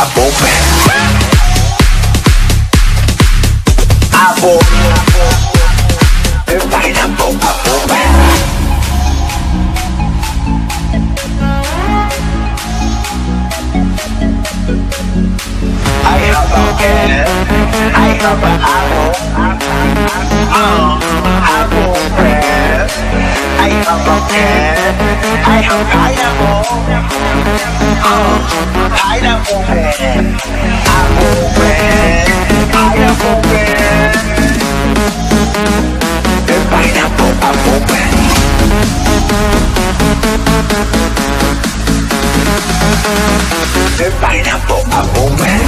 apple pen. Apple. Pineapple apple pen. I have a pen. I have an apple. Oh, apple pen. I have a pen. I have pineapple. Oh, pen. Pineapple pen. Pineapple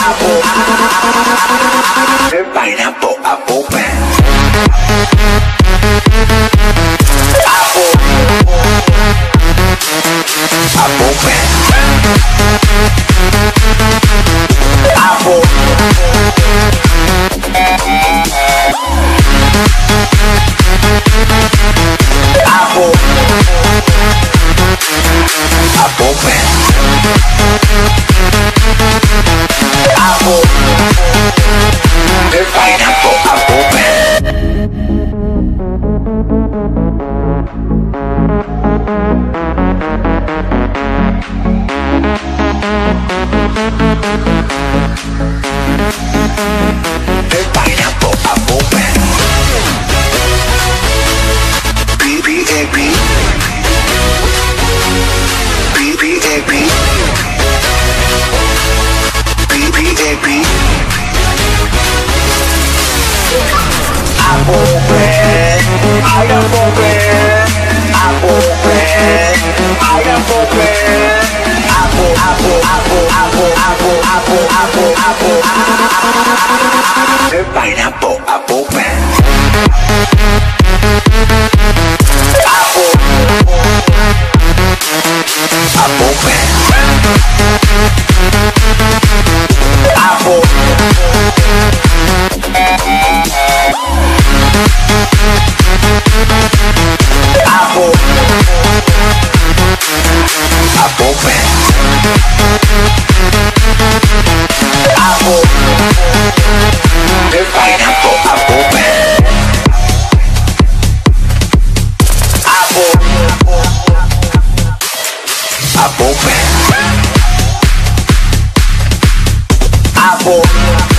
Pineapple apple pen. Apple pen. Pineapple pen. Apple pen. Pineapple pen. Apple apple apple apple apple apple apple apple. Pineapple apple pen. Apple. Apple. Pen. Apple.